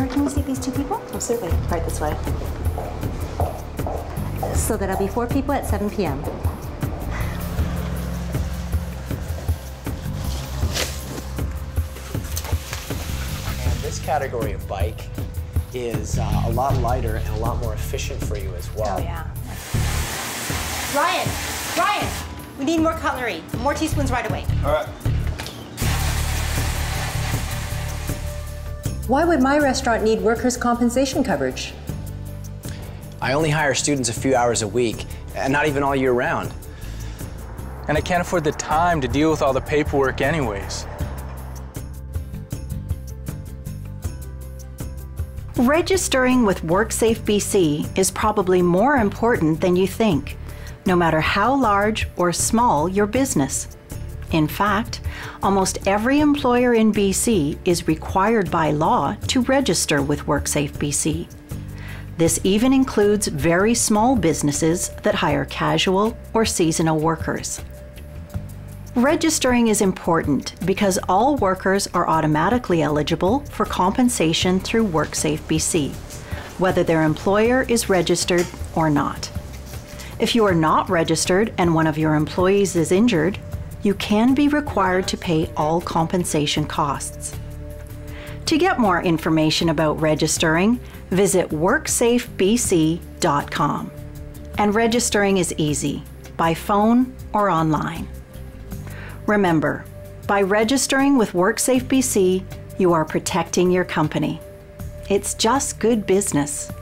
want to seat these two people? Absolutely. Right this way. So that'll be four people at 7 p.m. And this category of bike is uh, a lot lighter and a lot more efficient for you as well. Oh, yeah. Ryan, Ryan, we need more cutlery, more teaspoons right away. All right. Why would my restaurant need workers' compensation coverage? I only hire students a few hours a week, and not even all year round. And I can't afford the time to deal with all the paperwork anyways. Registering with WorkSafe BC is probably more important than you think, no matter how large or small your business. In fact, almost every employer in BC is required by law to register with WorkSafe BC. This even includes very small businesses that hire casual or seasonal workers. Registering is important because all workers are automatically eligible for compensation through WorkSafe BC, whether their employer is registered or not. If you are not registered and one of your employees is injured, you can be required to pay all compensation costs. To get more information about registering, visit WorksafeBC.com. And registering is easy, by phone or online. Remember, by registering with WorkSafe BC, you are protecting your company. It's just good business.